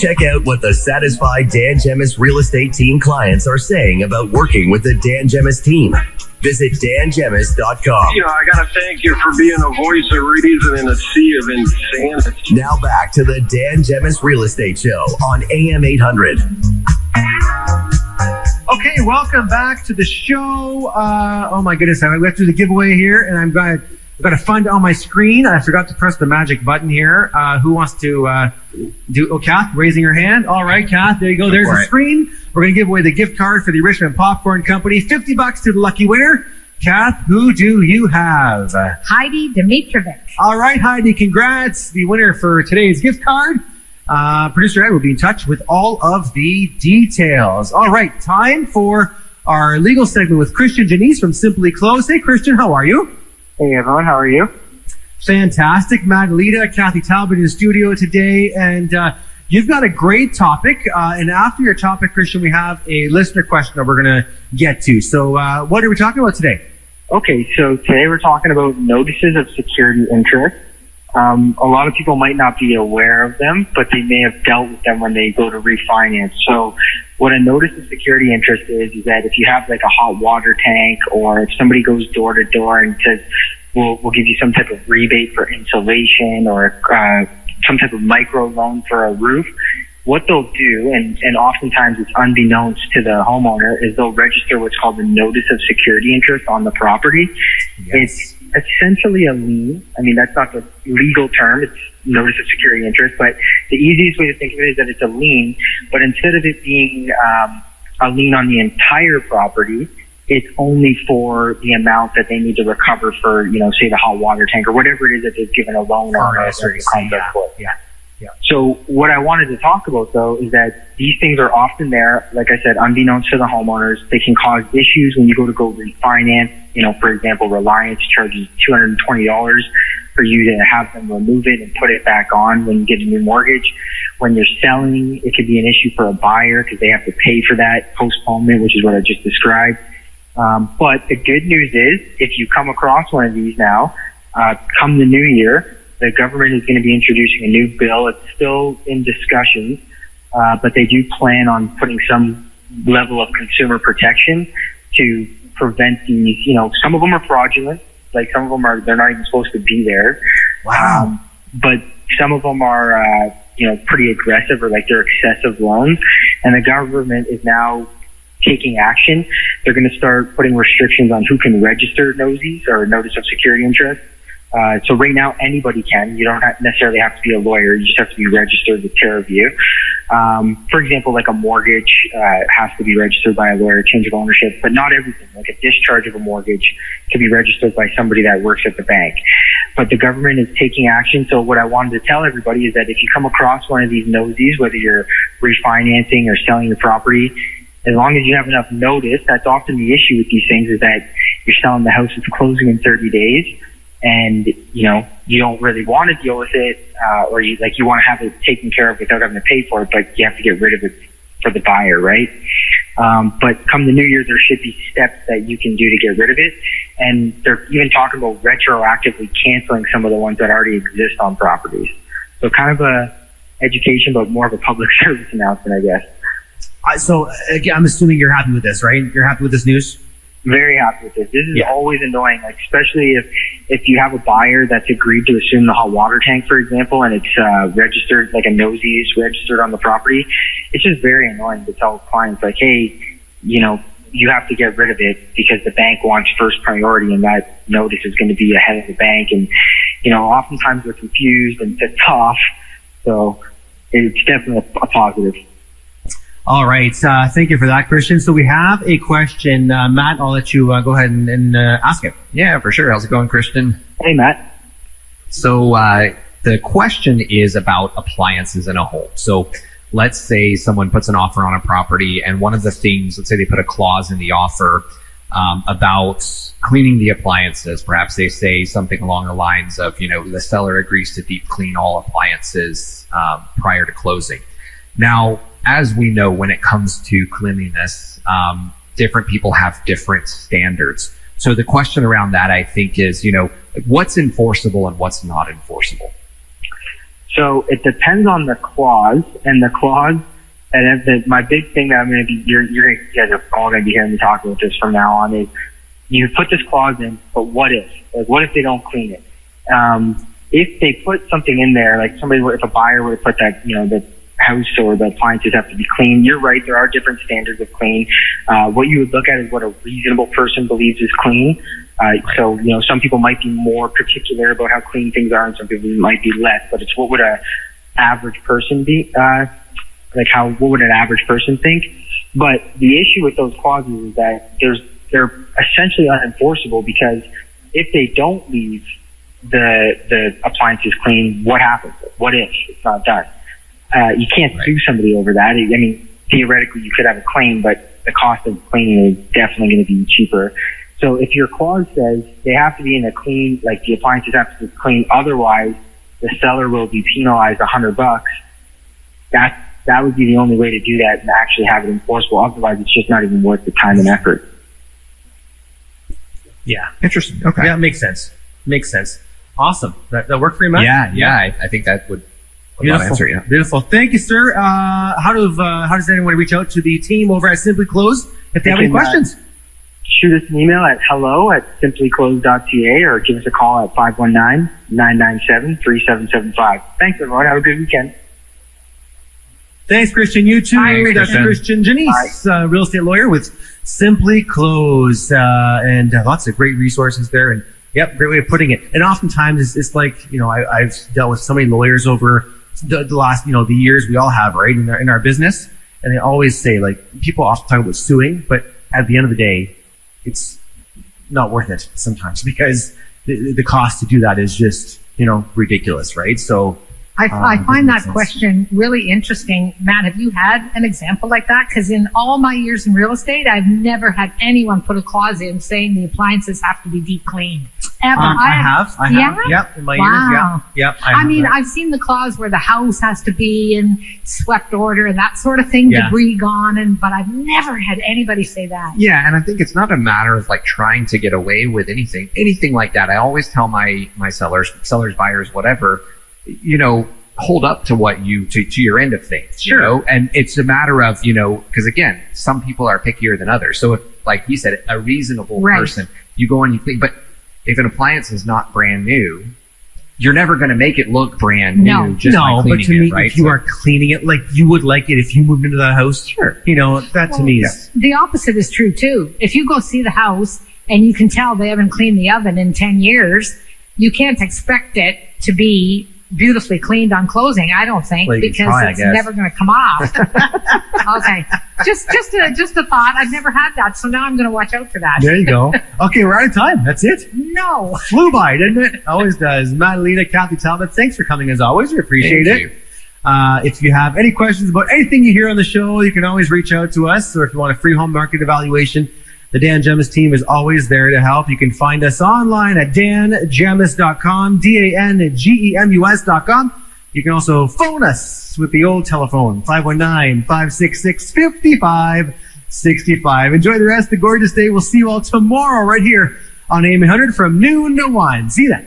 Check out what the satisfied Dan Gemus real estate team clients are saying about working with the Dan Gemus team. Visit dangemus.com. You know, I got to thank you for being a voice of reason in a sea of insanity. Now back to the Dan Gemus Real Estate Show on AM 800. Okay, welcome back to the show. Uh, oh my goodness, I went through the giveaway here, and I'm going. I've got a fund on my screen. I forgot to press the magic button here. Uh, who wants to uh, do? Oh, Kath, raising her hand. All right, Kath, there you go. There's the screen. We're going to give away the gift card for the Richmond Popcorn Company. 50 bucks to the lucky winner. Kath, who do you have? Heidi Dimitrovic. All right, Heidi, congrats. The winner for today's gift card. Uh, Producer Ed will be in touch with all of the details. All right, time for our legal segment with Christian Janisse from SimplyClose. Hey, Christian, how are you? Hey everyone, how are you? Fantastic. Magdalena, Kathy Talbot in the studio today, and uh, you've got a great topic. Uh, and after your topic, Christian, we have a listener question that we're going to get to. So, uh, what are we talking about today? Okay, so today we're talking about notices of security interest. Um, a lot of people might not be aware of them, but they may have dealt with them when they go to refinance. So what a notice of security interest is, is that if you have like a hot water tank or if somebody goes door to door and says, we'll, we'll give you some type of rebate for insulation or uh, some type of micro loan for a roof, what they'll do, and, and oftentimes it's unbeknownst to the homeowner, is they'll register what's called a notice of security interest on the property. It's essentially a lien. I mean, that's not the legal term. It's notice of security interest, but the easiest way to think of it is that it's a lien, but instead of it being um, a lien on the entire property, it's only for the amount that they need to recover for, you know, say the hot water tank or whatever it is that they've given a loan on or a contract yeah, for. yeah, yeah. So what I wanted to talk about though is that these things are often there, like I said, unbeknownst to the homeowners. They can cause issues when you go to go refinance. You know, for example, Reliance charges $220 for you to have them remove it and put it back on when you get a new mortgage. When you're selling, it could be an issue for a buyer because they have to pay for that postponement, which is what I just described. Um, but the good news is, if you come across one of these now, uh, come the new year, the government is going to be introducing a new bill. It's still in discussions, uh, but they do plan on putting some level of consumer protection to prevent these. You know, some of them are fraudulent. Like some of them are, they're not even supposed to be there. Wow. Um, but some of them are, uh, you know, pretty aggressive or like they're excessive loans. And the government is now taking action. They're going to start putting restrictions on who can register NOSIs or notice of security interest. Uh, so right now anybody can. You don't have, necessarily have to be a lawyer. You just have to be registered with Teraview. Um, for example, like a mortgage uh, has to be registered by a lawyer, change of ownership, but not everything. Like a discharge of a mortgage can be registered by somebody that works at the bank. But the government is taking action. So what I wanted to tell everybody is that if you come across one of these NOSIs, whether you're refinancing or selling your property, as long as you have enough notice, that's often the issue with these things is that you're selling the house, it's closing in 30 days and you know you don't really want to deal with it, uh, or you like you want to have it taken care of without having to pay for it, but you have to get rid of it for the buyer, right? Um, but come the new year, there should be steps that you can do to get rid of it, and they're even talking about retroactively canceling some of the ones that already exist on properties. So kind of a education, but more of a public service announcement, I guess. Uh, so, again, I'm assuming you're happy with this, right? You're happy with this news? very happy with this. This is Yeah. always annoying, like especially if if you have a buyer that's agreed to assume the hot water tank, for example, and it's uh, registered like a NOSI is registered on the property. It's just very annoying to tell clients like, hey, you know, you have to get rid of it because the bank wants first priority, and that notice is going to be ahead of the bank. And you know, oftentimes they're confused and pissed off. So it's definitely a, a positive. All right. Uh, thank you for that, Christian. So we have a question. Uh, Matt, I'll let you uh, go ahead and, and uh, ask it. Yeah, for sure. How's it going, Christian? Hey, Matt. So uh, the question is about appliances in a home. So let's say someone puts an offer on a property, and one of the things, let's say they put a clause in the offer um, about cleaning the appliances. Perhaps they say something along the lines of, you know, the seller agrees to deep clean all appliances um, prior to closing. Now, as we know, when it comes to cleanliness, um, different people have different standards. So the question around that, I think, is, you know, what's enforceable and what's not enforceable. So it depends on the clause, and the clause, and the, my big thing that I'm going to be, you're, you're gonna, you guys are all going to be hearing me talk about this from now on is you put this clause in, but what if? Like, what if they don't clean it? Um, if they put something in there, like somebody, if a buyer were to put that, you know, the house or the appliances have to be clean, you're right. There are different standards of clean. Uh, what you would look at is what a reasonable person believes is clean. Uh, so, you know, some people might be more particular about how clean things are and some people might be less, but it's what would a average person be, uh, like how, what would an average person think? But the issue with those clauses is that there's, they're essentially unenforceable because if they don't leave the, the appliances clean, what happens? What if it's not done? Uh, you can't Right. sue somebody over that. I mean, theoretically you could have a claim, but the cost of cleaning is definitely going to be cheaper. So if your clause says they have to be in a clean, like the appliances have to be clean, otherwise the seller will be penalized a hundred bucks, that, that would be the only way to do that and actually have it enforceable. Otherwise it's just not even worth the time and effort. Yeah. Interesting. Okay. Yeah, makes sense. Makes sense. Awesome. That, that worked for you, Matt? Yeah, yeah. I, I think that would, would about Beautiful. answer. Yeah. Beautiful. Thank you, sir. Uh, how do uh, how does anyone reach out to the team over at SimplyClose if they have They any can, uh, questions? Shoot us an email at hello at simplyclose.ca or give us a call at 519-997-3775. Thanks everyone. Have a good weekend. Thanks, Christian. You too. Thanks, That's Christian. Christian Janisse, uh, real estate lawyer with SimplyClose, uh, and uh, lots of great resources there. And yep, great way of putting it. And oftentimes it's, it's like you know I, I've dealt with so many lawyers over the, the last you know the years we all have right in our in our business, and they always say like people often talk about suing, but at the end of the day, it's not worth it sometimes because the, the cost to do that is just you know ridiculous, right? So. I, Um, I find that sense. question really interesting. Matt, have you had an example like that? Because in all my years in real estate, I've never had anyone put a clause in saying the appliances have to be deep cleaned. Ever. Um, I have. I have. Yeah? Yep. In my Wow. years. Yep. Yep. I have mean, that. I've seen the clause where the house has to be in swept order and that sort of thing, Yeah. debris gone, and but I've never had anybody say that. Yeah, and I think it's not a matter of like trying to get away with anything, anything like that. I always tell my my sellers, sellers, buyers, whatever, you know, hold up to what you to, to your end of things. Sure. You know, and it's a matter of you know, because again, some people are pickier than others. So if, like you said, a reasonable Right. person, you go and you think, but if an appliance is not brand new. You're never going to make it look brand new No. just by no, cleaning but to me, it, right? if you So- are cleaning it like you would like it if you moved into that house, Sure. You know, that to me is The opposite is true too. If you go see the house and you can tell they haven't cleaned the oven in 10 years, you can't expect it to be beautifully cleaned on closing, I don't think, Well, because try, it's never going to come off. okay. Just, just a, just a thought. I've never had that. So now I'm going to watch out for that. there you go. okay, we're out of time. That's it. No. Flew by, didn't it? Always does. Madalena, Kathy Talbot, thanks for coming as always. We appreciate Thank it. you. Uh, if you have any questions about anything you hear on the show, you can always reach out to us. Or if you want a free home market evaluation, the Dan Gemus team is always there to help. You can find us online at dangemus.com, D-A-N-G-E-M-U-S.com. You can also phone us with the old telephone, 519-566-5565. Enjoy the rest of the gorgeous day. We'll see you all tomorrow right here on AM 100 from noon to 1. See you then.